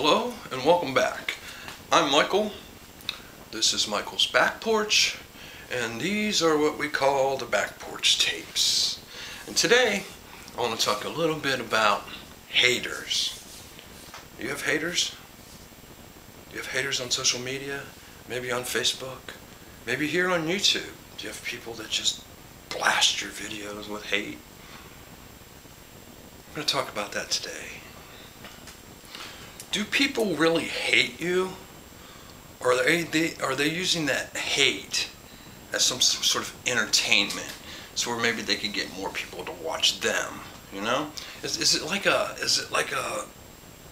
Hello and welcome back. I'm Michael. This is Michael's back porch, and these are what we call the back porch tapes. And today, I want to talk a little bit about haters. You have haters? You have haters on social media? Maybe on Facebook? Maybe here on YouTube? Do you have people that just blast your videos with hate? I'm going to talk about that today. Do people really hate you? Or are they, are they using that hate as some sort of entertainment? So where maybe they could get more people to watch them, you know? Is, is it like a, is it like a,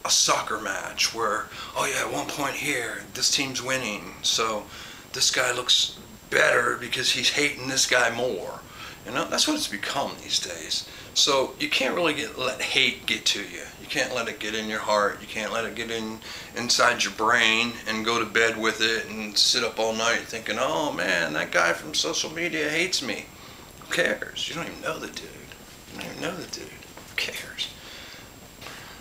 a soccer match where, oh yeah, at one point here, this team's winning, so this guy looks better because he's hating this guy more. You know, that's what it's become these days. So you can't really get, let hate get to you. You can't let it get in your heart. You can't let it get in inside your brain and go to bed with it and sit up all night thinking, oh man, that guy from social media hates me. Who cares? You don't even know the dude. You don't even know the dude. Who cares?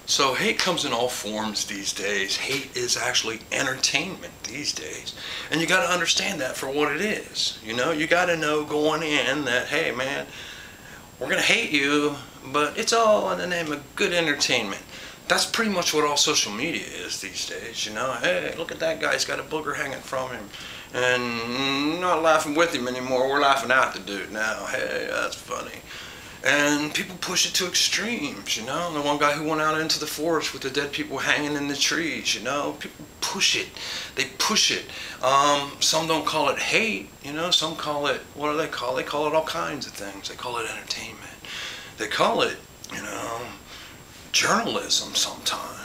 So hate comes in all forms these days. Hate is actually entertainment these days. And you got to understand that for what it is. You know, you got to know going in that, hey man, we're going to hate you, but it's all in the name of good entertainment. That's pretty much what all social media is these days, you know. Hey, look at that guy, he's got a booger hanging from him. And not laughing with him anymore, we're laughing at the dude now. Hey, that's funny. And people push it to extremes, you know. The one guy who went out into the forest with the dead people hanging in the trees, you know. People push it. They push it. Um, some don't call it hate, you know. Some call it, what do they call it? They call it all kinds of things. They call it entertainment. They call it, you know, journalism sometimes.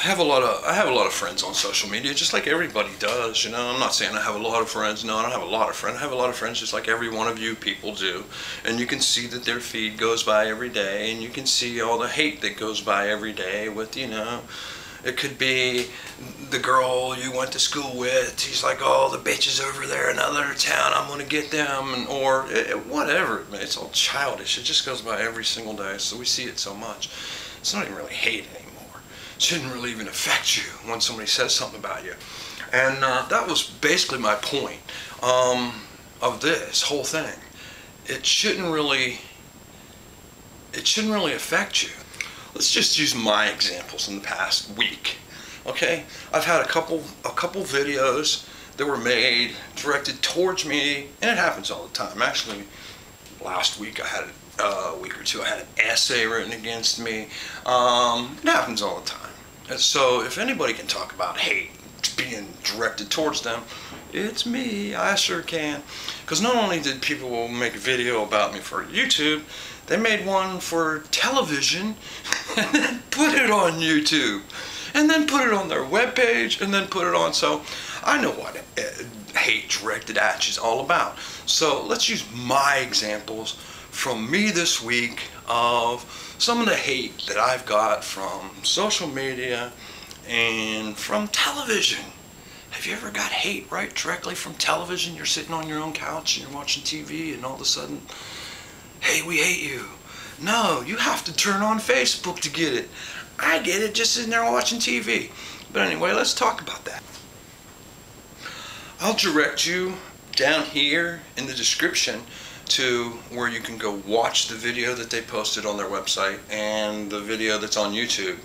I have a lot of I have a lot of friends on social media, just like everybody does. You know, I'm not saying I have a lot of friends. No, I don't have a lot of friends. I have a lot of friends, just like every one of you people do. And you can see that their feed goes by every day, and you can see all the hate that goes by every day. With you know, it could be the girl you went to school with. She's like, oh, the bitches over there in another town. I'm gonna get them, and, or it, whatever. It's all childish. It just goes by every single day. So we see it so much. It's not even really hate shouldn't really even affect you when somebody says something about you. And uh, that was basically my point um, of this whole thing. It shouldn't really, it shouldn't really affect you. Let's just use my examples in the past week. Okay, I've had a couple, a couple videos that were made directed towards me, and it happens all the time. Actually, last week I had uh, a week or two, I had an essay written against me. Um, it happens all the time. And so if anybody can talk about hate being directed towards them, it's me. I sure can. Because not only did people make a video about me for YouTube, they made one for television and then put it on YouTube. And then put it on their webpage and then put it on. So I know what uh, hate directed at you is all about. So let's use my examples from me this week of some of the hate that I've got from social media and from television. Have you ever got hate right directly from television? You're sitting on your own couch and you're watching TV and all of a sudden, hey, we hate you. No, you have to turn on Facebook to get it. I get it just sitting there watching TV. But anyway, let's talk about that. I'll direct you down here in the description to where you can go watch the video that they posted on their website and the video that's on YouTube.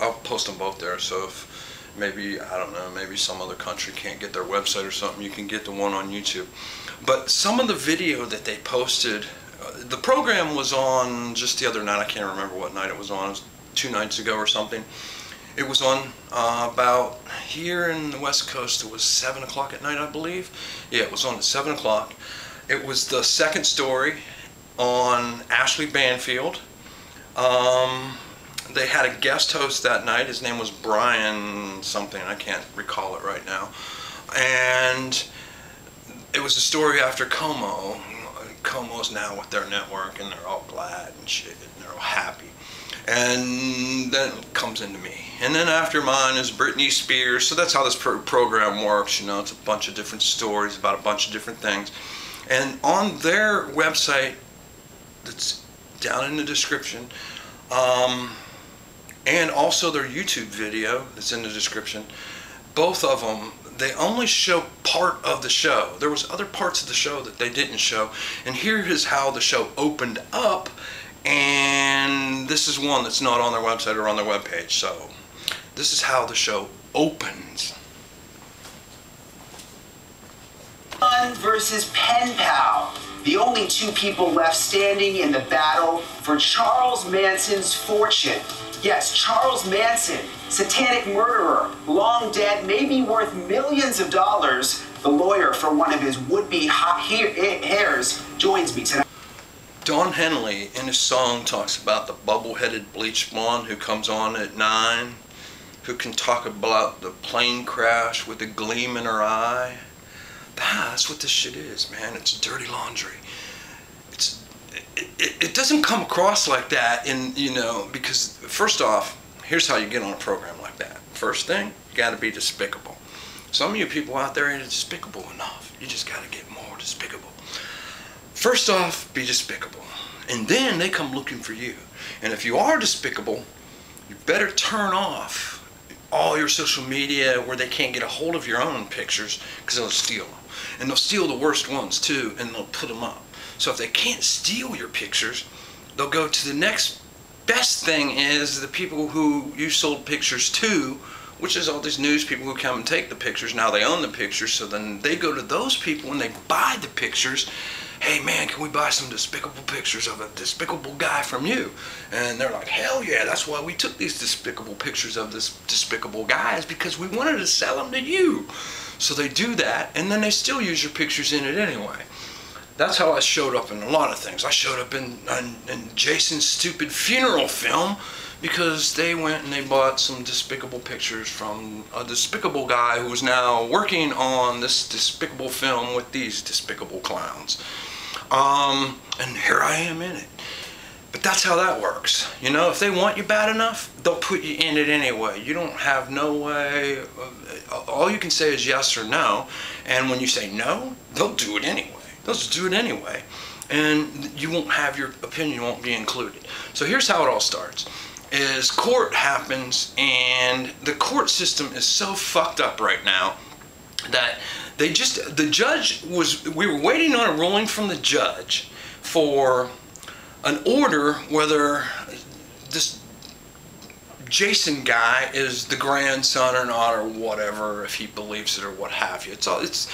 I'll post them both there. So if maybe, I don't know, maybe some other country can't get their website or something, you can get the one on YouTube. But some of the video that they posted, uh, the program was on just the other night. I can't remember what night it was on. It was two nights ago or something. It was on uh, about here in the West Coast. It was 7 o'clock at night, I believe. Yeah, it was on at 7 o'clock. It was the second story on Ashley Banfield. Um, they had a guest host that night. His name was Brian something. I can't recall it right now. And it was a story after Cuomo. Cuomo's now with their network and they're all glad and shit and they're all happy. And then it comes into me. And then after mine is Britney Spears. So that's how this pro program works. You know, it's a bunch of different stories about a bunch of different things. And on their website, that's down in the description, um, and also their YouTube video that's in the description. Both of them, they only show part of the show. There was other parts of the show that they didn't show. And here is how the show opened up. And this is one that's not on their website or on their webpage. So this is how the show opens. Versus Pen Pal, the only two people left standing in the battle for Charles Manson's fortune. Yes, Charles Manson, satanic murderer, long dead, maybe worth millions of dollars. The lawyer for one of his would-be hot heirs joins me tonight. Don Henley in his song talks about the bubble-headed bleach blonde who comes on at 9, who can talk about the plane crash with a gleam in her eye. That's what this shit is, man. It's dirty laundry. It's it, it, it doesn't come across like that in you know because first off, here's how you get on a program like that. First thing, you got to be despicable. Some of you people out there ain't despicable enough. You just got to get more despicable. First off, be despicable. And then they come looking for you. And if you are despicable, you better turn off all your social media where they can't get a hold of your own pictures because they'll steal them. And they'll steal the worst ones too and they'll put them up. So if they can't steal your pictures, they'll go to the next best thing is the people who you sold pictures to, which is all these news people who come and take the pictures. Now they own the pictures, so then they go to those people and they buy the pictures. Hey man, can we buy some despicable pictures of a despicable guy from you? And they're like, hell yeah, that's why we took these despicable pictures of this despicable guy is because we wanted to sell them to you. So they do that, and then they still use your pictures in it anyway. That's how I showed up in a lot of things. I showed up in, in, in Jason's stupid funeral film because they went and they bought some despicable pictures from a despicable guy who is now working on this despicable film with these despicable clowns. Um, and here I am in it. But that's how that works. You know, if they want you bad enough, they'll put you in it anyway. You don't have no way. All you can say is yes or no. And when you say no, they'll do it anyway. They'll just do it anyway. And you won't have your opinion won't be included. So here's how it all starts. Is court happens and the court system is so fucked up right now that they just the judge was we were waiting on a ruling from the judge for an order whether this Jason guy is the grandson or not or whatever if he believes it or what have you. It's all it's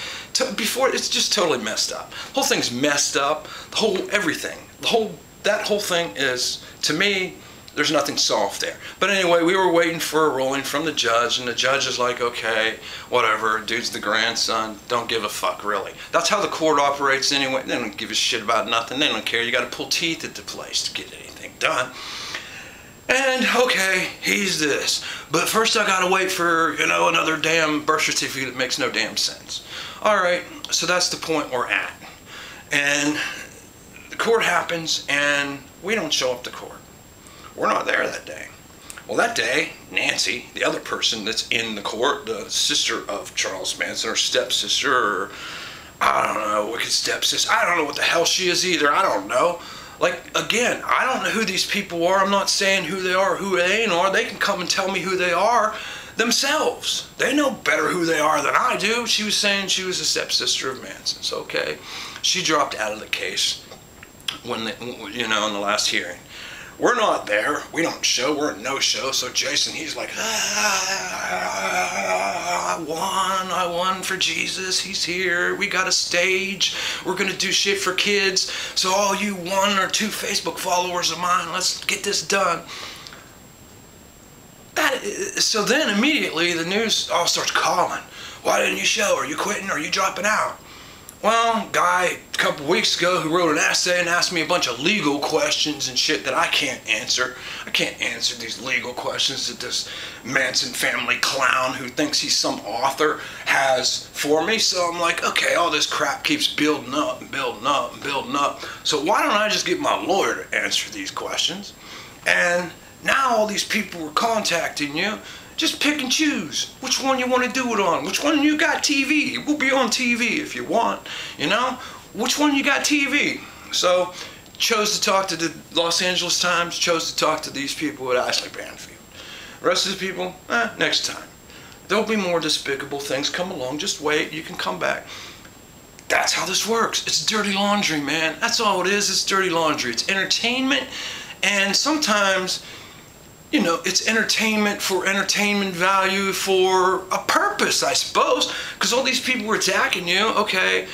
before it's just totally messed up. The whole thing's messed up. The whole everything. The whole that whole thing is to me there's nothing solved there. But anyway, we were waiting for a ruling from the judge, and the judge is like, okay, whatever, dude's the grandson, don't give a fuck, really. That's how the court operates anyway. They don't give a shit about nothing. They don't care. You got to pull teeth at the place to get anything done. And okay, he's this. But first I gotta wait for, you know, another damn birth certificate that makes no damn sense. Alright, so that's the point we're at. And the court happens and we don't show up to court. We're not there that day. Well, that day, Nancy, the other person that's in the court, the sister of Charles Manson, or stepsister, or I don't know, wicked stepsister, I don't know what the hell she is either, I don't know. Like, again, I don't know who these people are. I'm not saying who they are, who they ain't are. They can come and tell me who they are themselves. They know better who they are than I do. She was saying she was a stepsister of Manson's. Okay. She dropped out of the case when, they, you know, in the last hearing we're not there. We don't show. We're a no-show. So Jason, he's like, ah, I won. I won for Jesus. He's here. We got a stage. We're gonna do shit for kids. So all you one or two Facebook followers of mine, let's get this done. That, so then immediately the news all starts calling. Why didn't you show? Are you quitting? Are you dropping out? Well, guy a couple weeks ago who wrote an essay and asked me a bunch of legal questions and shit that I can't answer. I can't answer these legal questions that this Manson family clown who thinks he's some author has for me. So I'm like, okay, all this crap keeps building up and building up and building up. So why don't I just get my lawyer to answer these questions? And now all these people are contacting you just pick and choose which one you want to do it on. Which one you got TV. We'll be on TV if you want, you know? Which one you got TV. So, chose to talk to the Los Angeles Times, chose to talk to these people at Ashley Banfield. The rest of the people, eh, next time. There'll be more despicable things come along. Just wait. You can come back. That's how this works. It's dirty laundry, man. That's all it is. It's dirty laundry. It's entertainment. And sometimes, you know, it's entertainment for entertainment value for a purpose, I suppose. Because all these people were attacking you. Okay.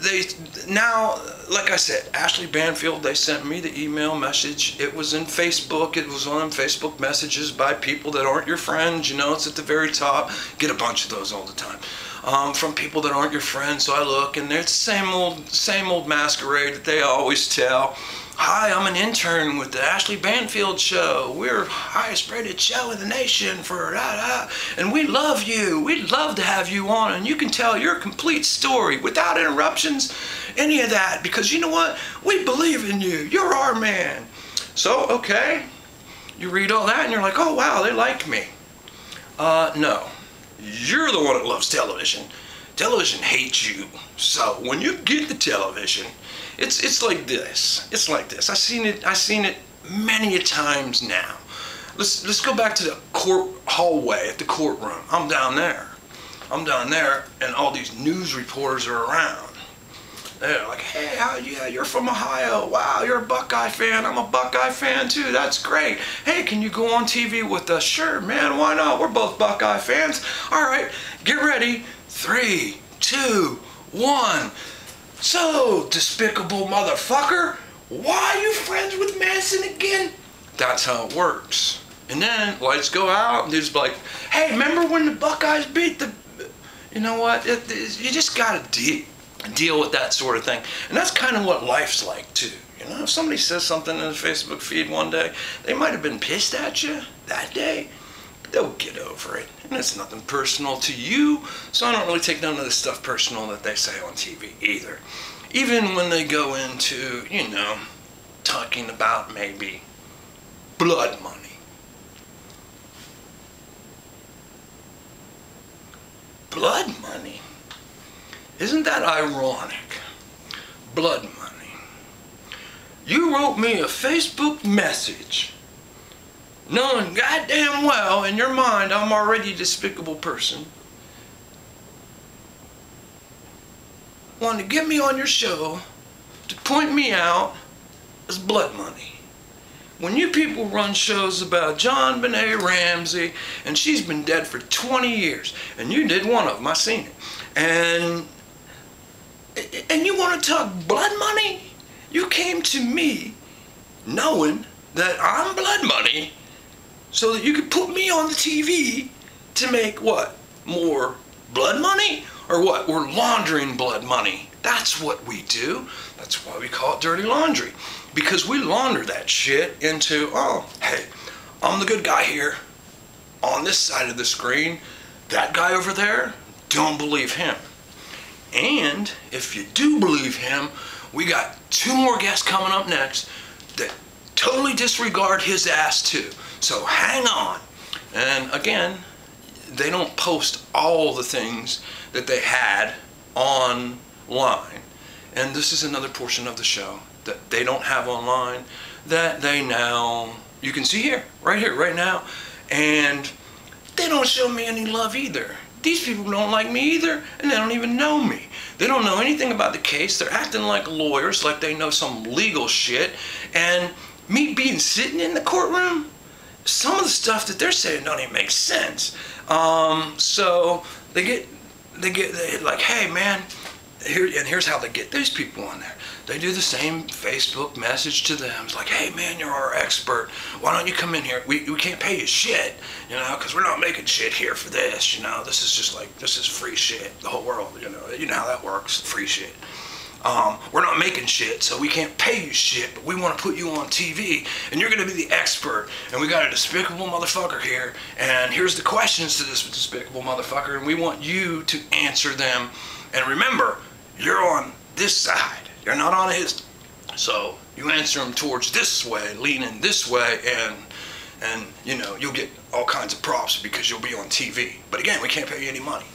They now, like I said, Ashley Banfield, they sent me the email message. It was in Facebook. It was on Facebook messages by people that aren't your friends. You know, it's at the very top. Get a bunch of those all the time um, from people that aren't your friends. So I look, and it's the same old, same old masquerade that they always tell. Hi, I'm an intern with the Ashley Banfield Show. We're highest rated show in the nation for da da, and we love you. We'd love to have you on, and you can tell your complete story without interruptions, any of that, because you know what? We believe in you. You're our man. So okay, you read all that, and you're like, oh wow, they like me. Uh, no. You're the one that loves television. Television hates you. So when you get the television, it's it's like this. It's like this. I've seen it. I've seen it many a times now. Let's let's go back to the court hallway at the courtroom. I'm down there. I'm down there, and all these news reporters are around. They're like, hey, how, yeah, you're from Ohio. Wow, you're a Buckeye fan. I'm a Buckeye fan too. That's great. Hey, can you go on TV with us? Sure, man, why not? We're both Buckeye fans. All right, get ready. Three, two, one. So, despicable motherfucker, why are you friends with Manson again? That's how it works. And then lights go out, and dude's like, hey, remember when the Buckeyes beat the. You know what? It, it, you just gotta deal deal with that sort of thing. And that's kind of what life's like too. You know, if somebody says something in the Facebook feed one day, they might have been pissed at you that day, they'll get over it. And it's nothing personal to you, so I don't really take none of the stuff personal that they say on TV either. Even when they go into, you know, talking about maybe blood money. Blood money? Isn't that ironic? Blood money. You wrote me a Facebook message knowing goddamn well in your mind I'm already a despicable person. Wanted to get me on your show to point me out as blood money. When you people run shows about JonBenét Ramsey, and she's been dead for 20 years, and you did one of them, I seen it, and and you want to talk blood money? You came to me knowing that I'm blood money so that you could put me on the TV to make what? More blood money? Or what? We're laundering blood money. That's what we do. That's why we call it dirty laundry. Because we launder that shit into, oh, hey, I'm the good guy here on this side of the screen. That guy over there, don't believe him. And if you do believe him, we got two more guests coming up next that totally disregard his ass too. So hang on. And again, they don't post all the things that they had online. And this is another portion of the show that they don't have online that they now, you can see here, right here, right now. And they don't show me any love either. These people don't like me either, and they don't even know me. They don't know anything about the case. They're acting like lawyers, like they know some legal shit. And me being sitting in the courtroom, some of the stuff that they're saying don't even make sense. Um, so they get, they get, they like, hey man, here, and here's how they get these people on there. They do the same Facebook message to them. It's like, hey man, you're our expert. Why don't you come in here? We, we can't pay you shit, you know, because we're not making shit here for this, you know. This is just like, this is free shit. The whole world, you know, you know how that works, free shit. Um, we're not making shit, so we can't pay you shit, but we want to put you on TV, and you're going to be the expert, and we got a despicable motherfucker here, and here's the questions to this despicable motherfucker, and we want you to answer them. And remember, you're on this side. You're not on his. So you answer them towards this way, leaning this way, and and you know you'll get all kinds of props because you'll be on TV. But again, we can't pay you any money.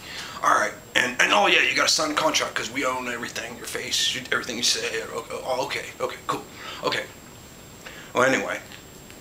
All right, and and oh yeah, you got to sign a contract because we own everything, your face, everything you say. Oh, okay, okay, cool, okay. Well, anyway,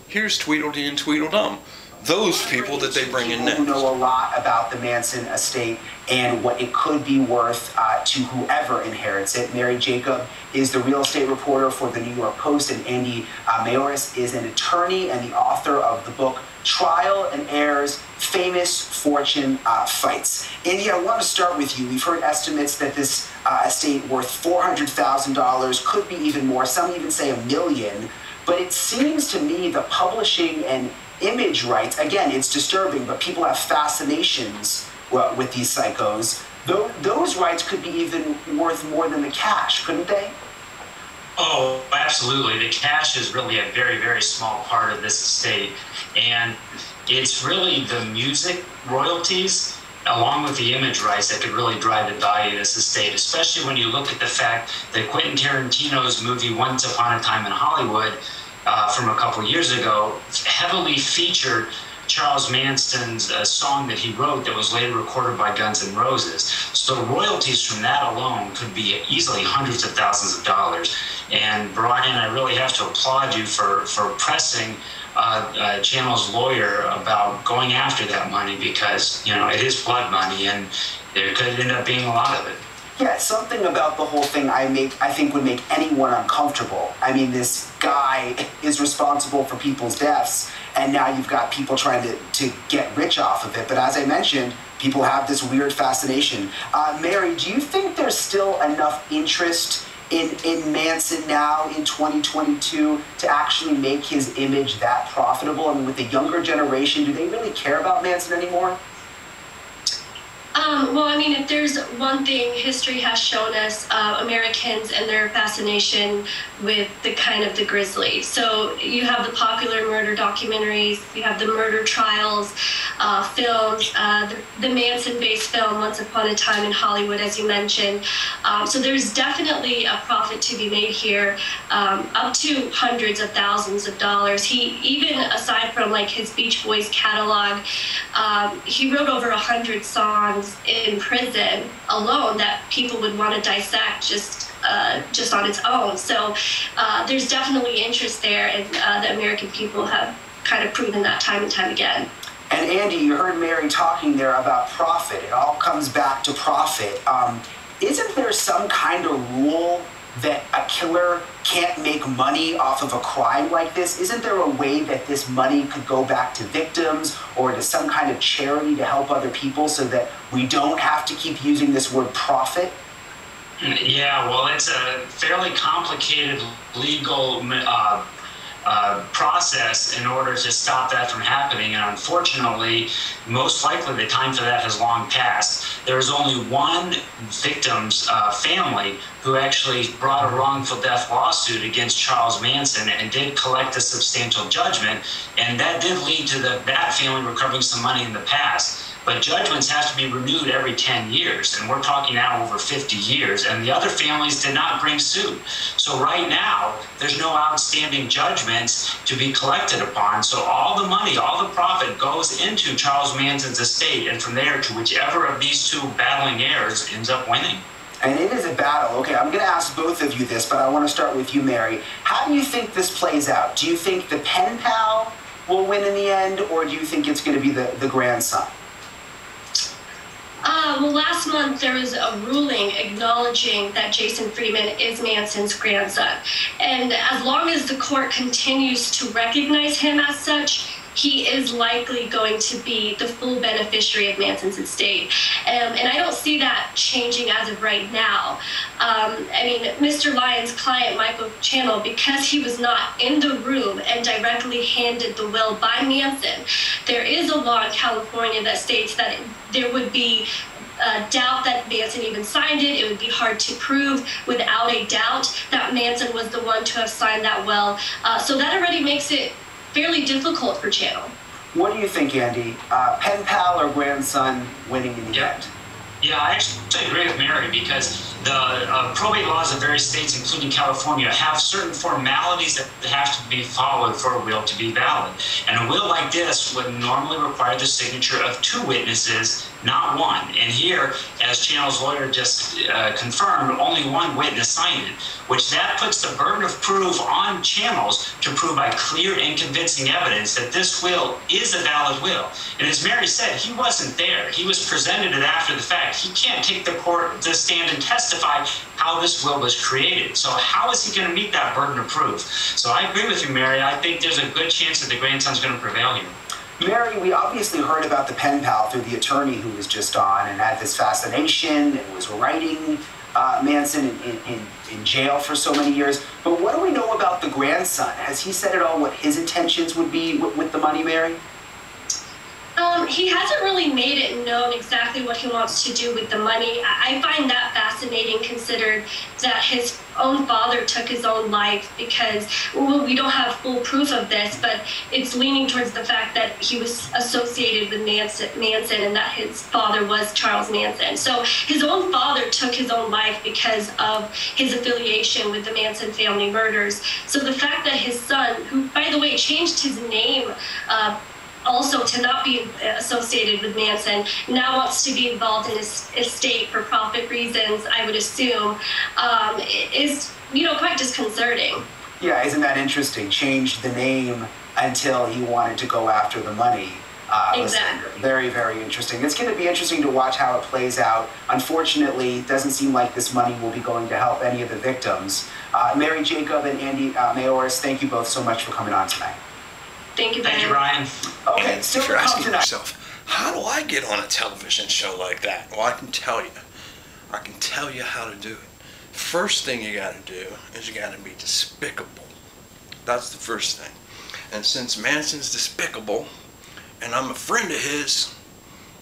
here's Tweedledee and Tweedledum. those people that they bring in next. Who know a lot about the Manson estate and what it could be worth uh, to whoever inherits it. Mary Jacob is the real estate reporter for the New York Post, and Andy uh, Mayoras is an attorney and the author of the book Trial and Heirs, Famous Fortune uh, Fights. Andy, I want to start with you. We've heard estimates that this uh, estate worth $400,000, could be even more. Some even say a million. But it seems to me the publishing and image rights, again, it's disturbing, but people have fascinations well, with these psychos. Those, those rights could be even worth more than the cash, couldn't they? Oh, absolutely. The cash is really a very, very small part of this estate. And it's really the music royalties along with the image rights that could really drive the value of this estate, especially when you look at the fact that Quentin Tarantino's movie Once Upon a Time in Hollywood uh, from a couple years ago heavily featured Charles Manson's uh, song that he wrote that was later recorded by Guns N' Roses. So royalties from that alone could be easily hundreds of thousands of dollars. And Brian, I really have to applaud you for, for pressing uh, uh, Channels' lawyer about going after that money because, you know, it is blood money and there could end up being a lot of it. Yeah, something about the whole thing I make I think would make anyone uncomfortable. I mean, this guy is responsible for people's deaths, and now you've got people trying to, to get rich off of it. But as I mentioned, people have this weird fascination. Uh, Mary, do you think there's still enough interest in, in Manson now in 2022 to actually make his image that profitable? I mean, with the younger generation, do they really care about Manson anymore? Um, well, I mean, if there's one thing history has shown us, uh, Americans and their fascination with the kind of the grisly. So you have the popular murder documentaries, you have the murder trials, uh, films, uh, the, the Manson-based film Once Upon a Time in Hollywood, as you mentioned. Um, so there's definitely a profit to be made here, um, up to hundreds of thousands of dollars. He even aside from like his Beach Boys catalog, um, he wrote over a hundred songs in prison alone that people would want to dissect just uh, just on its own. So uh, there's definitely interest there, and uh, the American people have kind of proven that time and time again. And Andy, you heard Mary talking there about profit. It all comes back to profit. Um, isn't there some kind of rule that a killer can't make money off of a crime like this? Isn't there a way that this money could go back to victims or to some kind of charity to help other people so that we don't have to keep using this word profit? Yeah, well, it's a fairly complicated legal uh, uh, process in order to stop that from happening. And unfortunately, most likely the time for that has long passed. There is only one victim's uh, family who actually brought a wrongful death lawsuit against Charles Manson and did collect a substantial judgment. And that did lead to the, that family recovering some money in the past. But judgments have to be renewed every 10 years, and we're talking now over 50 years, and the other families did not bring suit. So right now, there's no outstanding judgments to be collected upon. So all the money, all the profit goes into Charles Manson's estate, and from there to whichever of these two battling heirs ends up winning. And it is a battle. Okay, I'm going to ask both of you this, but I want to start with you, Mary. How do you think this plays out? Do you think the pen pal will win in the end, or do you think it's going to be the, the grandson? Uh, well, last month there was a ruling acknowledging that Jason Freeman is Manson's grandson. And as long as the court continues to recognize him as such, he is likely going to be the full beneficiary of Manson's estate. Um, and I don't see that changing as of right now. Um, I mean, Mr. Lyons' client, Michael Channels, because he was not in the room and directly handed the will by Manson, there is a law in California that states that there would be uh, doubt that Manson even signed it. It would be hard to prove without a doubt that Manson was the one to have signed that will. Uh, so that already makes it fairly difficult for Channel. What do you think, Andy? Uh, pen pal or grandson winning in the Yeah. end? Yeah, I actually agree with Mary because the uh, probate laws of various states, including California, have certain formalities that have to be followed for a will to be valid. And a will like this would normally require the signature of two witnesses, not one. And here, as Channels' lawyer just uh, confirmed, only one witness signed it, which that puts the burden of proof on Channels to prove by clear and convincing evidence that this will is a valid will. And as Mary said, he wasn't there. He was presented it after the fact. He can't take the court the stand and testify how this will was created. So how is he going to meet that burden of proof? So I agree with you, Mary. I think there's a good chance that the grandson's going to prevail here. Mary, we obviously heard about the pen pal through the attorney who was just on and had this fascination and was writing uh, Manson in, in, in, jail for so many years. But what do we know about the grandson? Has he said at all what his intentions would be with, with the money, Mary? Um, he hasn't really made it known exactly what he wants to do with the money. I find that fascinating, considered that his own father took his own life because well, we don't have full proof of this, but it's leaning towards the fact that he was associated with Manson, Manson and that his father was Charles Manson. So his own father took his own life because of his affiliation with the Manson family murders. So the fact that his son, who by the way changed his name uh, also to not be associated with Manson, now wants to be involved in his estate for profit reasons, I would assume, um, is, you know, quite disconcerting. Yeah, isn't that interesting? Changed the name until he wanted to go after the money. Uh, exactly. Very, very interesting. It's going to be interesting to watch how it plays out. Unfortunately, it doesn't seem like this money will be going to help any of the victims. Uh, Mary Jacob and Andy uh, Mayoras, thank you both so much for coming on tonight. Thank you, Ben. Thank you, Ryan. Okay, And still if you're asking tonight. yourself, how do I get on a television show like that? Well, I can tell you. I can tell you how to do it. First thing you got to do is you got to be despicable. That's the first thing. And since Manson's despicable, and I'm a friend of his,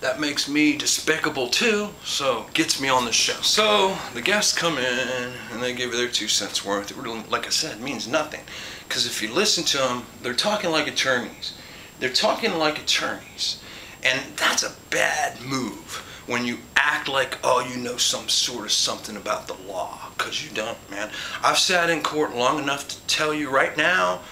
that makes me despicable too, so gets me on the show. So the guests come in and they give you their two cents worth. It really, like I said, means nothing. Because if you listen to them, they're talking like attorneys. They're talking like attorneys. And that's a bad move when you act like, oh, you know some sort of something about the law. Because you don't, man. I've sat in court long enough to tell you right now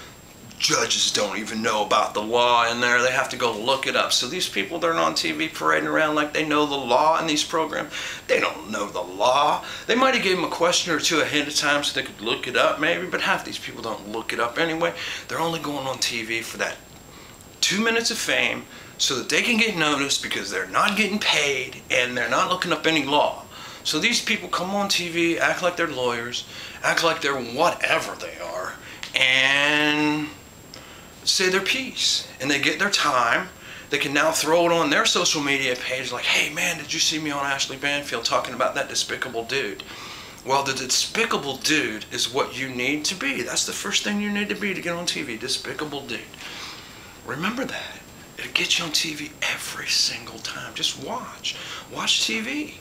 judges don't even know about the law in there. They have to go look it up. So these people that are on TV parading around like they know the law in these programs, they don't know the law. They might have given them a question or two ahead of time so they could look it up maybe, but half these people don't look it up anyway. They're only going on TV for that two minutes of fame so that they can get noticed because they're not getting paid and they're not looking up any law. So these people come on TV, act like they're lawyers, act like they're whatever they are, and say their piece and they get their time. They can now throw it on their social media page like, hey man, did you see me on Ashley Banfield talking about that despicable dude? Well, the despicable dude is what you need to be. That's the first thing you need to be to get on TV, despicable dude. Remember that. It'll get you on TV every single time. Just watch. Watch TV.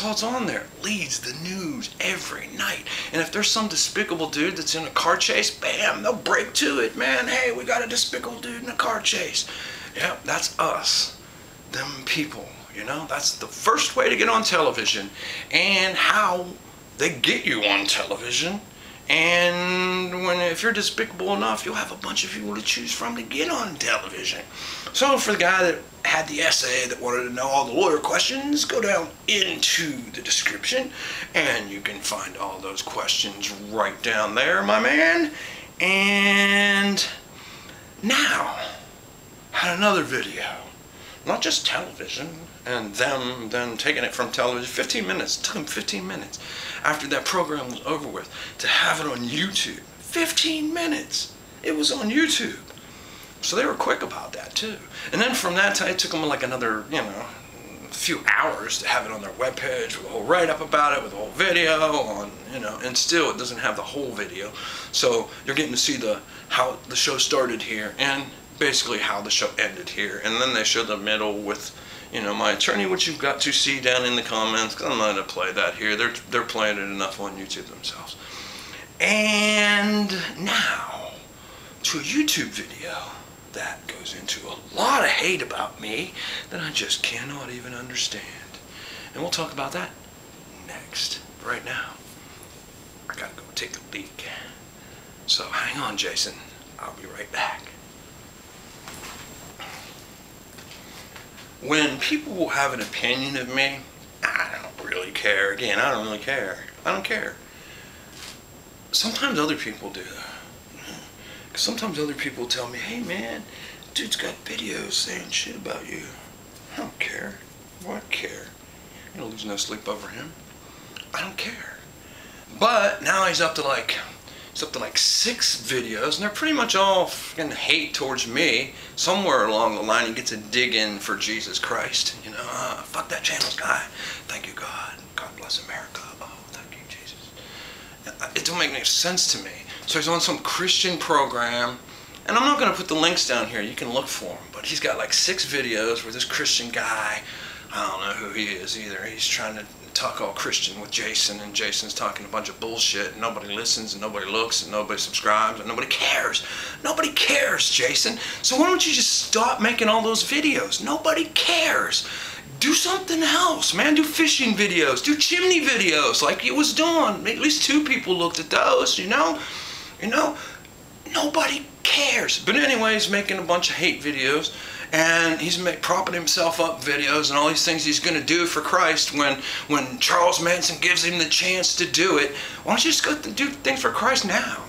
All it's on there. Leads the news every night. And if there's some despicable dude that's in a car chase, bam, they'll break to it, man. Hey, we got a despicable dude in a car chase. Yep, that's us. Them people, you know? That's the first way to get on television and how they get you on television. And when if you're despicable enough, you'll have a bunch of people to choose from to get on television. So for the guy that had the essay that wanted to know all the lawyer questions, go down into the description and you can find all those questions right down there, my man. And now, had another video. Not just television and them then taking it from television. 15 minutes. It took them 15 minutes after that program was over with to have it on YouTube. 15 minutes. It was on YouTube. So they were quick about that too. And then from that time, it took them like another, you know, few hours to have it on their webpage with a whole write-up about it, with a whole video on, you know, and still it doesn't have the whole video. So you're getting to see the how the show started here and basically how the show ended here. And then they show the middle with, you know, my attorney, which you've got to see down in the comments, because I'm not going to play that here. They're, they're playing it enough on YouTube themselves. And now to a YouTube video that goes into a lot of hate about me that I just cannot even understand. And we'll talk about that next. Right now, I gotta go take a leak. So hang on, Jason. I'll be right back. When people will have an opinion of me, I don't really care. Again, I don't really care. I don't care. Sometimes other people do. Because mm-hmm. sometimes other people tell me, hey man, dude's got videos saying shit about you. I don't care. What care? You don't lose no sleep over him. I don't care. But now he's up to like to like six videos, and they're pretty much all fucking hate towards me. Somewhere along the line, he gets a dig in for Jesus Christ. You know, uh, fuck that channels guy. Thank you, God. God bless America. Oh, thank you, Jesus. It don't make any sense to me. So he's on some Christian program, and I'm not going to put the links down here. You can look for him. But he's got like six videos where this Christian guy, I don't know who he is either. He's trying to talk all Christian with Jason, and Jason's talking a bunch of bullshit, and nobody listens, and nobody looks, and nobody subscribes, and nobody cares. Nobody cares, Jason. So why don't you just stop making all those videos? Nobody cares. Do something else, man. Do fishing videos. Do chimney videos like it was doing. At least two people looked at those, you know? You know? Nobody cares. But anyways, making a bunch of hate videos and he's make, propping himself up videos and all these things he's going to do for Christ when when Charles Manson gives him the chance to do it. Why don't you just go do things for Christ now?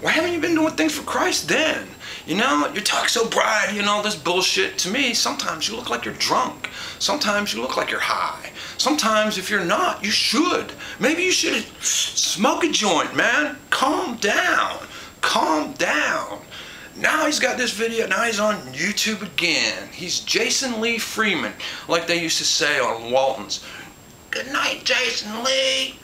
Why haven't you been doing things for Christ then? You know, you talk so bright, and all this bullshit. To me, sometimes you look like you're drunk. Sometimes you look like you're high. Sometimes if you're not, you should. Maybe you should smoke a joint, man. Calm down. Calm down. Now he's got this video, now he's on YouTube again. He's Jason Lee Freeman, like they used to say on Walton's. Good night, Jason Lee.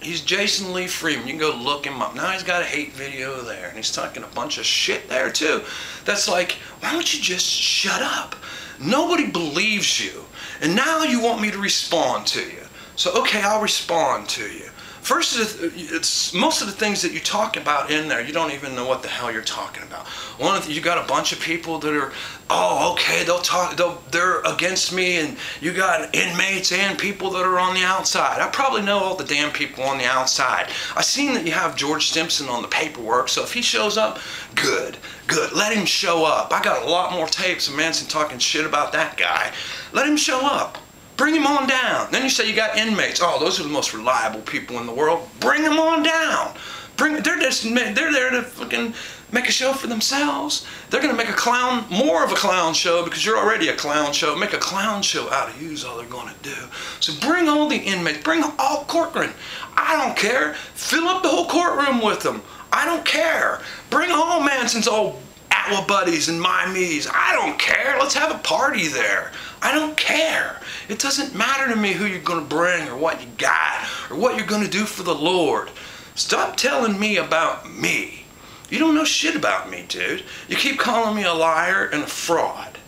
He's Jason Lee Freeman. You can go look him up. Now he's got a hate video there, and he's talking a bunch of shit there too. That's like, why don't you just shut up? Nobody believes you. And now you want me to respond to you. So, okay, I'll respond to you. First, it's most of the things that you talk about in there, you don't even know what the hell you're talking about. One of the, you got a bunch of people that are, oh, okay, they'll talk, they'll, they're against me, and you got inmates and people that are on the outside. I probably know all the damn people on the outside. I seen that you have George Stimson on the paperwork, so if he shows up, good, good. Let him show up. I got a lot more tapes of Manson talking shit about that guy. Let him show up. Bring him on down. Then you say you got inmates. Oh, those are the most reliable people in the world. Bring them on down. Bring. They're just they're there to fucking make a show for themselves. They're gonna make a clown more of a clown show because you're already a clown show. Make a clown show out of you is all they're gonna do. So bring all the inmates. Bring all courtroom. I don't care. Fill up the whole courtroom with them. I don't care. Bring all Manson's old Atwa buddies and my me's. I don't care. Let's have a party there. I don't care. It doesn't matter to me who you're going to bring or what you got or what you're going to do for the Lord. Stop telling me about me. You don't know shit about me, dude. You keep calling me a liar and a fraud.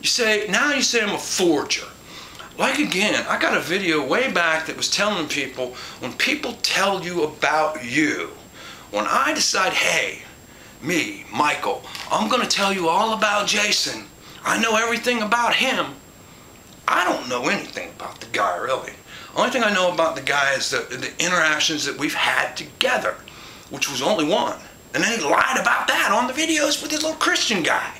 You say, now you say I'm a forger. Like again, I got a video way back that was telling people when people tell you about you, when I decide, hey, me, Michael, I'm going to tell you all about Jason. I know everything about him. I don't know anything about the guy, really. Only thing I know about the guy is the, the interactions that we've had together, which was only one. And then he lied about that on the videos with his little Christian guy.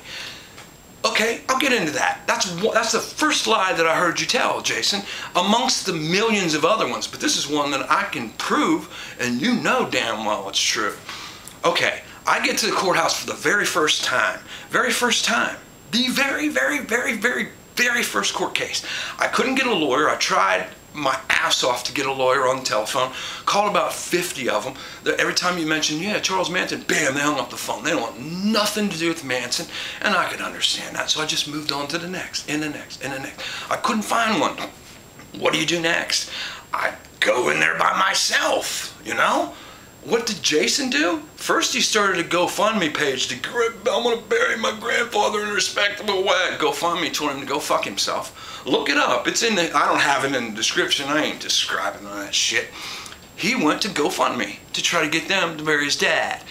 Okay, I'll get into that. That's that's the first lie that I heard you tell, Jason, amongst the millions of other ones. But this is one that I can prove, and you know damn well it's true. Okay, I get to the courthouse for the very first time. Very first time. The very, very, very, very, very first court case. I couldn't get a lawyer. I tried my ass off to get a lawyer on the telephone. Called about 50 of them. Every time you mention, yeah, Charles Manson, bam, they hung up the phone. They don't want nothing to do with Manson, and I could understand that. So I just moved on to the next, and the next, and the next. I couldn't find one. What do you do next? I go in there by myself, you know? What did Jason do? First, he started a GoFundMe page to I'm gonna bury my grandfather in a respectable way. GoFundMe told him to go fuck himself. Look it up. It's in the. I don't have it in the description. I ain't describing all that shit. He went to GoFundMe to try to get them to bury his dad.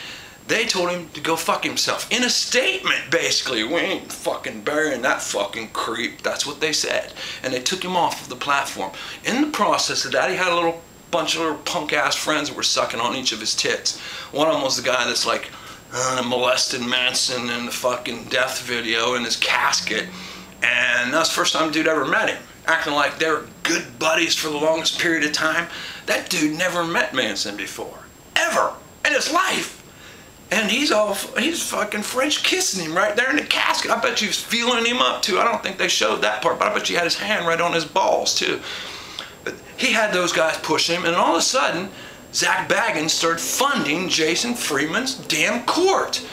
They told him to go fuck himself. In a statement, basically. We ain't fucking burying that fucking creep. That's what they said. And they took him off of the platform. In the process of that, he had a little bunch of little punk ass friends that were sucking on each of his tits. One of them was the guy that's like uh, molested Manson in the fucking death video in his casket. And that's the first time dude ever met him. Acting like they were good buddies for the longest period of time. That dude never met Manson before. Ever. In his life. And he's all, he's fucking French kissing him right there in the casket. I bet you was feeling him up too. I don't think they showed that part, but I bet you had his hand right on his balls too. He had those guys push him, and all of a sudden, Zak Bagans started funding Jason Freeman's damn court.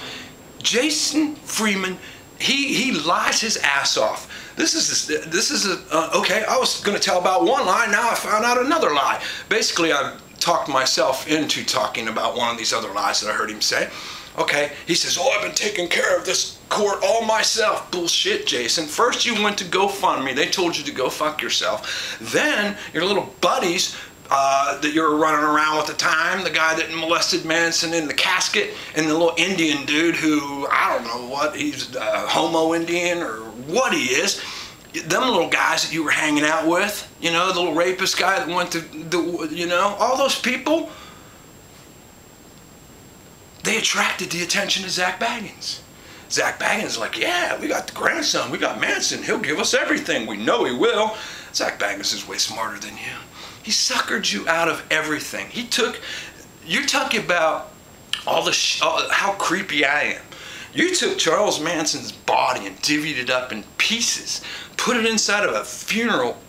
Jason Freeman, he he lies his ass off. This is this is a uh, okay. I was going to tell about one lie. Now I found out another lie. Basically, I talked myself into talking about one of these other lies that I heard him say. Okay, he says, "Oh, I've been taking care of this court all myself." Bullshit, Jason. First, you went to GoFundMe. They told you to go fuck yourself. Then your little buddies uh, that you were running around with at the time, the guy that molested Manson in the casket, and the little Indian dude who, I don't know what, he's homo Indian or what he is. Them little guys that you were hanging out with, you know, the little rapist guy that went to, the, you know, all those people, they attracted the attention of Zak Bagans. Zak Bagans is like, yeah, we got the grandson, we got Manson, he'll give us everything, we know he will. Zak Bagans is way smarter than you. He suckered you out of everything. He took, you're talking about all the, how creepy I am. You took Charles Manson's body and divvied it up in pieces, put it inside of a funeral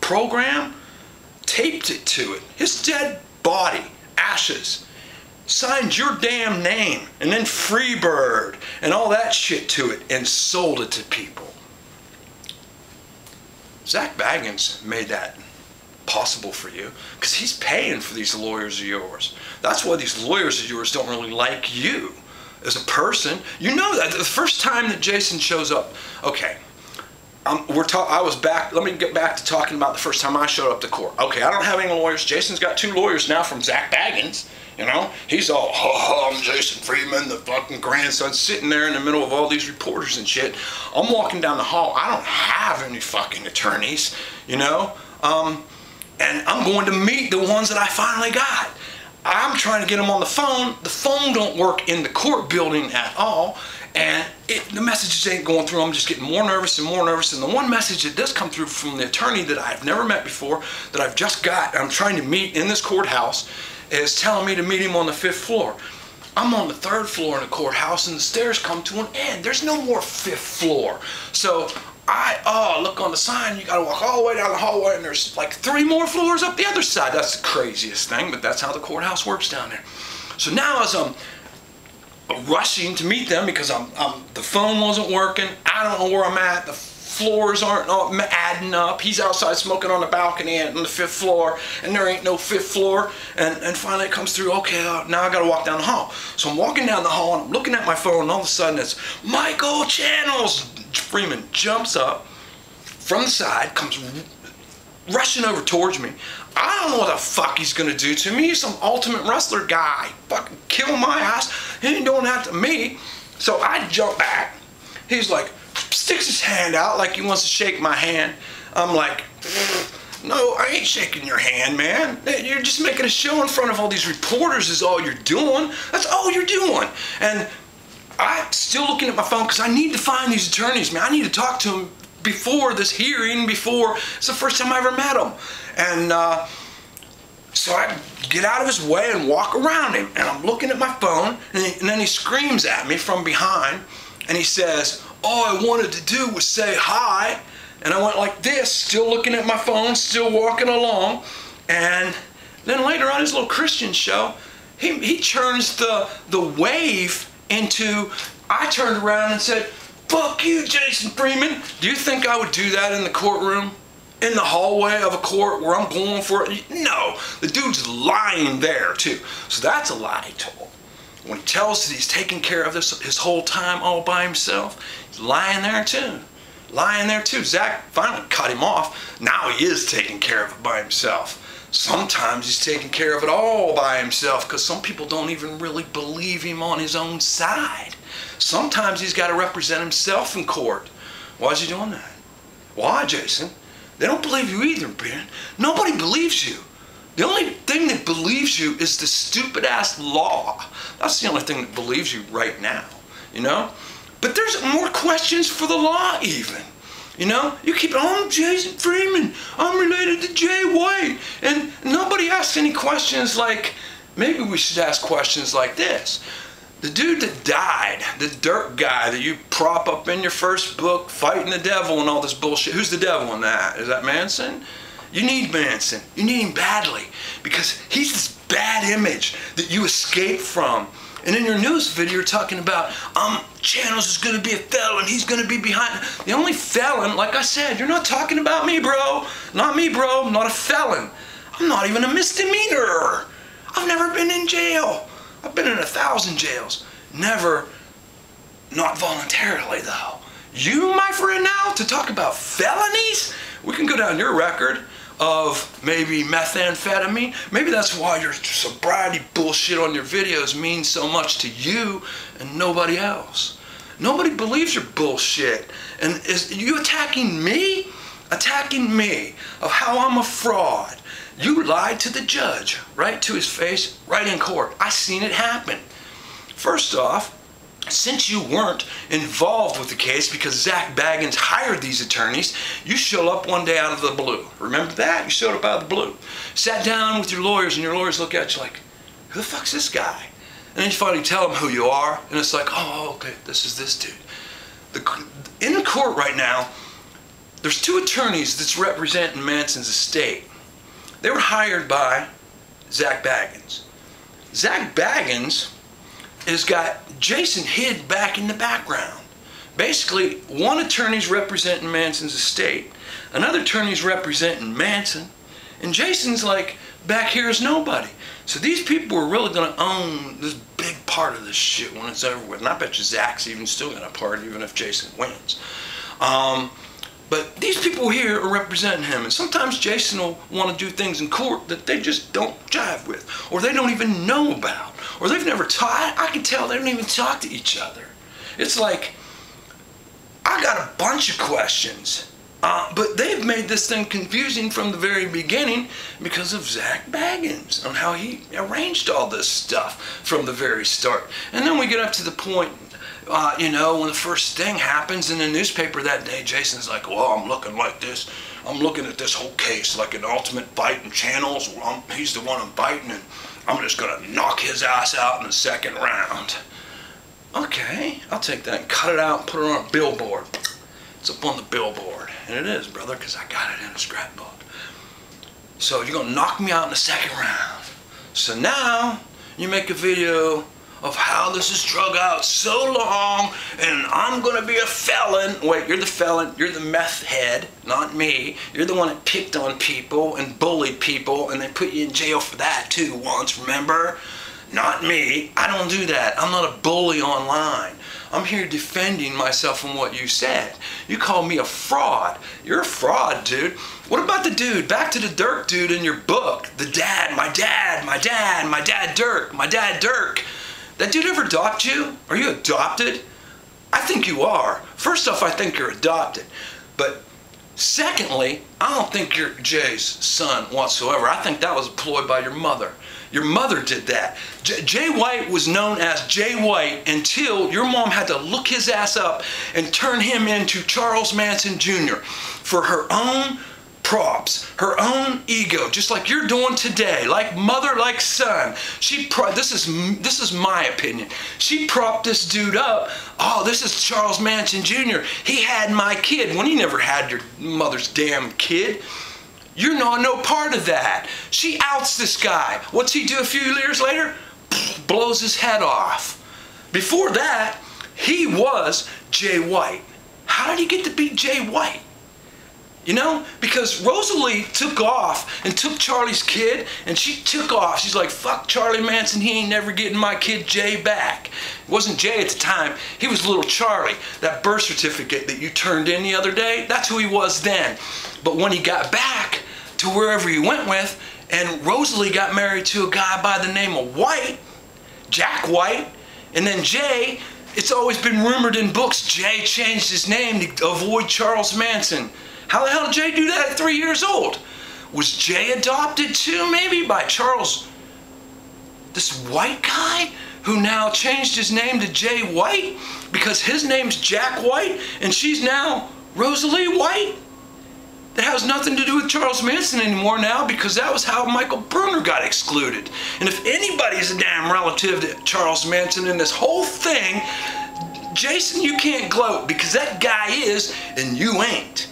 program, taped it to it, his dead body, ashes, signed your damn name, and then Freebird and all that shit to it, and sold it to people. Zak Bagans made that possible for you because he's paying for these lawyers of yours. That's why these lawyers of yours don't really like you as a person. You know that the first time that Jason shows up, okay. We're I was back. Let me get back to talking about the first time I showed up to court. Okay, I don't have any lawyers. Jason's got two lawyers now from Zak Bagans. You know, he's all, oh, I'm Jason Freeman, the fucking grandson, sitting there in the middle of all these reporters and shit. I'm walking down the hall. I don't have any fucking attorneys. You know, um, and I'm going to meet the ones that I finally got. I'm trying to get them on the phone. The phone don't work in the court building at all, and it, the messages ain't going through. I'm just getting more nervous and more nervous. And the one message that does come through from the attorney that I've never met before, that I've just got, I'm trying to meet in this courthouse, is telling me to meet him on the fifth floor. I'm on the third floor in the courthouse, and the stairs come to an end. There's no more fifth floor. So I oh look on the sign, you gotta walk all the way down the hallway and there's like three more floors up the other side. That's the craziest thing, but that's how the courthouse works down there. So now as I'm rushing to meet them because I'm, I'm the phone wasn't working, I don't know where I'm at, the floors aren't adding up. He's outside smoking on the balcony on the fifth floor, and there ain't no fifth floor. And, and finally it comes through, okay, uh, now I gotta walk down the hall. So I'm walking down the hall and I'm looking at my phone, and all of a sudden it's Michael Channels. Freeman jumps up from the side, comes rushing over towards me. I don't know what the fuck he's gonna do to me. He's some ultimate wrestler guy. Fucking kill my ass. He ain't doing that to me. So I jump back. He's like, sticks his hand out like he wants to shake my hand. I'm like, no, I ain't shaking your hand, man. You're just making a show in front of all these reporters is all you're doing. That's all you're doing. And I'm still looking at my phone because I need to find these attorneys, man. I need to talk to them before this hearing, before it's the first time I ever met them. And uh, so I get out of his way and walk around him. And I'm looking at my phone, and, he, and then he screams at me from behind, and he says, all I wanted to do was say hi. And I went like this, still looking at my phone, still walking along. And then later on his little Christian show, he, he turns the, the wave into, I turned around and said, fuck you, Jason Freeman. Do you think I would do that in the courtroom? In the hallway of a court where I'm going for it? No, the dude's lying there too. So that's a lie he told. When he tells that he's taking care of this his whole time all by himself, he's lying there too. Lying there too. Zak finally cut him off. Now he is taking care of it by himself. Sometimes he's taking care of it all by himself because some people don't even really believe him on his own side. Sometimes he's got to represent himself in court. Why is he doing that? Why, Jason? They don't believe you either, Ben. Nobody believes you. The only thing that believes you is the stupid ass law. That's the only thing that believes you right now, you know? But there's more questions for the law, even. You know, you keep, oh, I'm Jason Freeman. I'm related to Jay White. And nobody asks any questions like, maybe we should ask questions like this. The dude that died, the dirt guy that you prop up in your first book, fighting the devil and all this bullshit. Who's the devil in that? Is that Manson? You need Manson. You need him badly because he's this bad image that you escape from. And in your news video, you're talking about, um, Channels is to be a felon. He's to be behind. The only felon, like I said, you're not talking about me, bro. Not me, bro. I'm not a felon. I'm not even a misdemeanor. I've never been in jail. I've been in a thousand jails. Never, not voluntarily, though. You, my friend, now, to talk about felonies? We can go down your record of maybe methamphetamine. Maybe that's why your sobriety bullshit on your videos means so much to you and nobody else. Nobody believes your bullshit. And is you attacking me? Attacking me of how I'm a fraud. You lied to the judge, right to his face, right in court. I seen it happen. First off, since you weren't involved with the case because Zak Bagans hired these attorneys, you show up one day out of the blue. Remember that? You showed up out of the blue. Sat down with your lawyers, and your lawyers look at you like, who the fuck's this guy? And then you finally tell them who you are, and it's like, oh, okay, this is this dude. The, in the court right now, there's two attorneys that's representing Manson's estate. They were hired by Zak Bagans. Zak Bagans has got Jason hid back in the background. Basically, one attorney's representing Manson's estate, another attorney's representing Manson, and Jason's like back here is nobody. So these people are really going to own this big part of this shit when it's over with. And I bet you Zak's even still going to part even if Jason wins. Um, but these people here are representing him, and sometimes Jason will want to do things in court that they just don't jive with, or they don't even know about, or they've never talked. I can tell they don't even talk to each other. It's like, I got a bunch of questions, uh, but they've made this thing confusing from the very beginning because of Zak Bagans and how he arranged all this stuff from the very start. And then we get up to the point uh, you know, when the first thing happens in the newspaper that day, Jason's like, well, I'm looking like this. I'm looking at this whole case like an ultimate fighting channels. Well, he's the one I'm biting, and I'm just going to knock his ass out in the second round. Okay, I'll take that and cut it out and put it on a billboard. It's up on the billboard. And it is, brother, because I got it in a scrapbook. So you're going to knock me out in the second round. So now you make a video of how this is drug out so long and I'm gonna be a felon. Wait, you're the felon, you're the meth head, not me. You're the one that picked on people and bullied people and they put you in jail for that too once, remember? Not me. I don't do that. I'm not a bully online. I'm here defending myself from what you said. You call me a fraud. You're a fraud, dude. What about the dude? Back to the Dirk dude in your book. The dad, my dad, my dad, my dad Dirk, my dad Dirk. That dude ever adopt you? Are you adopted? I think you are. First off, I think you're adopted. But secondly, I don't think you're Jay's son whatsoever. I think that was a ploy by your mother. Your mother did that. J- Jay White was known as Jay White until your mom had to look his ass up and turn him into Charles Manson Jr. for her own props, her own ego, just like you're doing today, like mother, like son. She pro- this is this is my opinion. She propped this dude up. Oh, this is Charles Manson Jr. He had my kid when he never had your mother's damn kid. You're not no part of that. She outs this guy. What's he do a few years later? Blows his head off. Before that, he was Jay White. How did he get to be Jay White? You know, because Rosalie took off and took Charlie's kid, and she took off. She's like, fuck Charlie Manson, he ain't never getting my kid Jay back. It wasn't Jay at the time, he was little Charlie. That birth certificate that you turned in the other day, that's who he was then. But when he got back to wherever he went with, And Rosalie got married to a guy by the name of White, Jack White. And then Jay, it's always been rumored in books, Jay changed his name to avoid Charles Manson. How the hell did Jay do that at three years old? Was Jay adopted too, maybe, by Charles, this white guy who now changed his name to Jay White because his name's Jack White and she's now Rosalie White? That has nothing to do with Charles Manson anymore now because that was how Michael Brunner got excluded. And if anybody's a damn relative to Charles Manson in this whole thing, Jason, you can't gloat because that guy is and you ain't.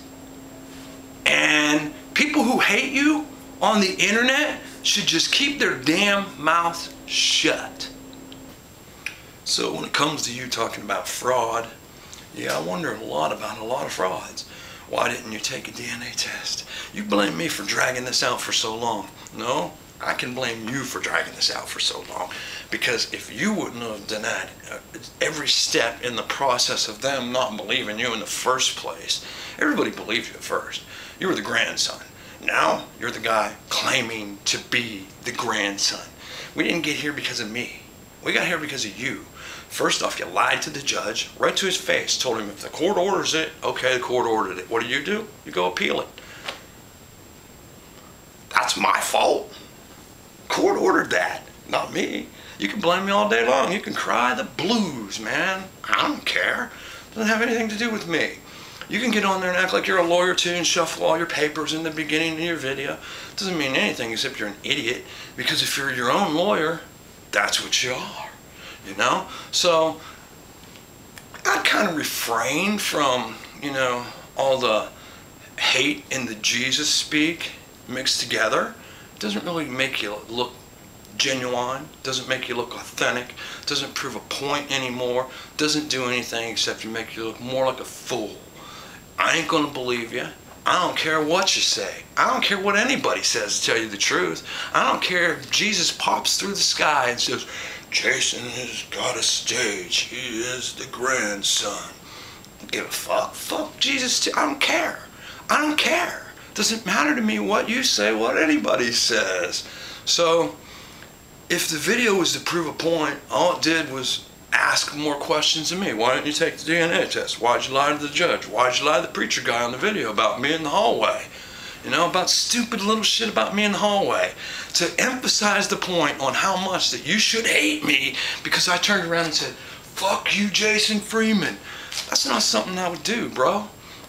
And people who hate you on the internet should just keep their damn mouths shut. So when it comes to you talking about fraud, yeah, I wonder a lot about a lot of frauds. Why didn't you take a DNA test? You blame me for dragging this out for so long. No, I can blame you for dragging this out for so long. Because if you wouldn't have denied uh, every step in the process of them not believing you in the first place, everybody believed you at first. You were the grandson. Now you're the guy claiming to be the grandson. We didn't get here because of me. We got here because of you. First off, you lied to the judge, right to his face, told him if the court orders it, okay, the court ordered it. What do you do? You go appeal it. That's my fault. Court ordered that, not me. You can blame me all day long. You can cry the blues, man. I don't care. Doesn't have anything to do with me. You can get on there and act like you're a lawyer too and shuffle all your papers in the beginning of your video. Doesn't mean anything except you're an idiot. Because if you're your own lawyer, that's what you are you know? So I kind of refrain from, you know, all the hate and the Jesus speak mixed together. It doesn't really make you look genuine, doesn't make you look authentic, doesn't prove a point anymore, doesn't do anything except you make you look more like a fool. I ain't gonna believe you. I don't care what you say. I don't care what anybody says to tell you the truth. I don't care if Jesus pops through the sky and says, Jason has got a stage. He is the grandson. Give a fuck. Fuck Jesus. I don't care. I don't care. Doesn't matter to me what you say, what anybody says. So, if the video was to prove a point, all it did was ask more questions of me. Why didn't you take the DNA test? Why'd you lie to the judge? Why'd you lie to the preacher guy on the video about me in the hallway? you know, about stupid little shit about me in the hallway to emphasize the point on how much that you should hate me because I turned around and said, fuck you, Jason Freeman. That's not something I would do, bro.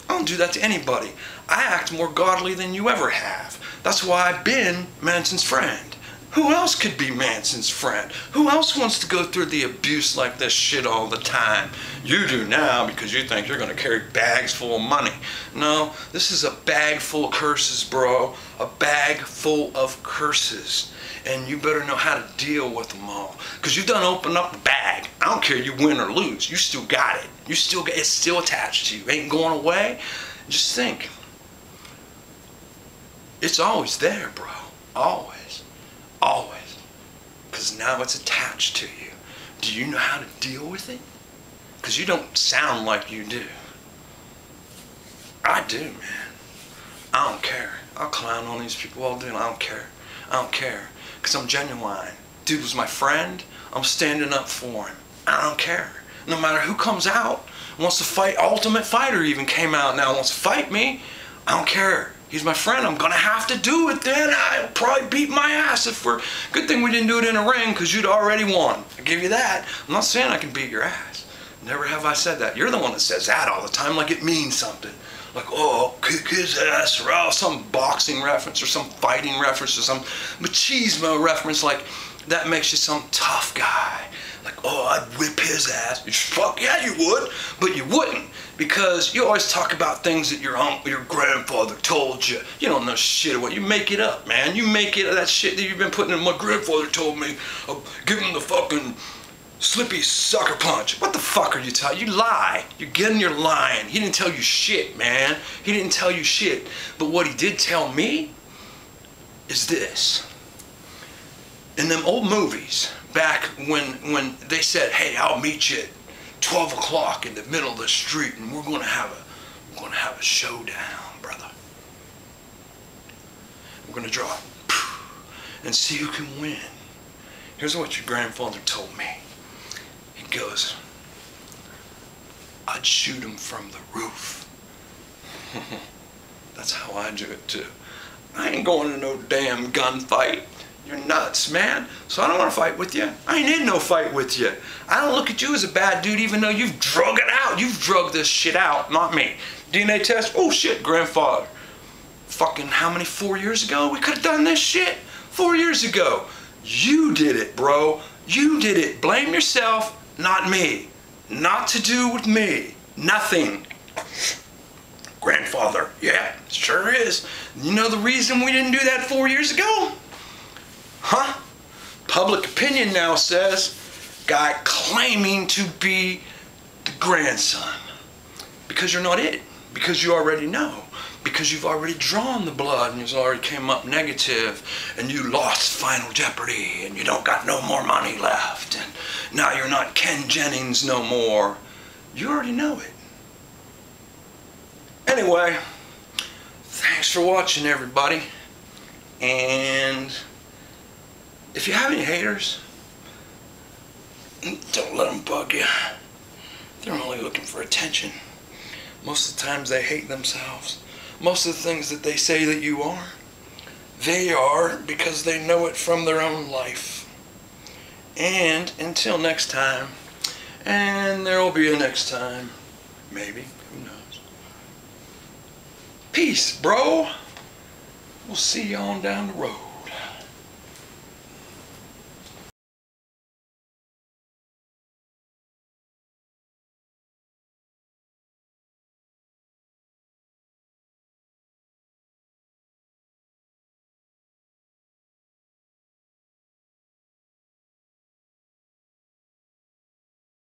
I don't do that to anybody. I act more godly than you ever have. That's why I've been Manson's friend. Who else could be Manson's friend? Who else wants to go through the abuse like this shit all the time? You do now because you think you're going to carry bags full of money. No, this is a bag full of curses, bro. A bag full of curses. And you better know how to deal with them all. Because you done opened up the bag. I don't care you win or lose. You still got it. You still got it's still attached to you. Ain't going away. Just think. It's always there, bro. Always. Always. Because now it's attached to you. Do you know how to deal with it? Because you don't sound like you do. I do, man. I don't care. I'll clown on these people all day. I don't care. I don't care. Because I'm genuine. Dude was my friend. I'm standing up for him. I don't care. No matter who comes out, wants to fight. Ultimate Fighter even came out now, wants to fight me. I don't care. He's my friend. I'm gonna have to do it then. I'll probably beat my ass if we're. Good thing we didn't do it in a ring because you'd already won. I give you that. I'm not saying I can beat your ass. Never have I said that. You're the one that says that all the time like it means something. Like, oh, kick his ass, or oh, some boxing reference or some fighting reference or some machismo reference. Like, that makes you some tough guy like, oh, I'd whip his ass. Fuck yeah, you would, but you wouldn't because you always talk about things that your uncle, your grandfather told you. You don't know shit about. you make it up, man. You make it that shit that you've been putting in. My grandfather told me, uh, give him the fucking slippy sucker punch. What the fuck are you telling? You lie. You're getting your lying. He didn't tell you shit, man. He didn't tell you shit. But what he did tell me is this. In them old movies, back when when they said, "Hey, I'll meet you at 12 o'clock in the middle of the street, and we're gonna have a we're gonna have a showdown, brother. We're gonna draw and see who can win. Here's what your grandfather told me. He goes, I'd shoot him from the roof. That's how I do it too. I ain't going to no damn gunfight. You're nuts, man. So I don't want to fight with you. I ain't in no fight with you. I don't look at you as a bad dude, even though you've drug it out. You've drugged this shit out, not me. DNA test? Oh shit, grandfather. Fucking how many? Four years ago? We could have done this shit four years ago. You did it, bro. You did it. Blame yourself, not me. Not to do with me. Nothing. Grandfather, yeah, sure is. You know the reason we didn't do that four years ago? Huh? Public opinion now says guy claiming to be the grandson. Because you're not it. Because you already know. Because you've already drawn the blood and you've already came up negative and you lost Final Jeopardy and you don't got no more money left and now you're not Ken Jennings no more. You already know it. Anyway, thanks for watching everybody. And if you have any haters, don't let them bug you. They're only looking for attention. Most of the times they hate themselves. Most of the things that they say that you are, they are because they know it from their own life. And until next time, and there will be a next time, maybe, who knows. Peace, bro. We'll see you on down the road.